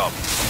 job.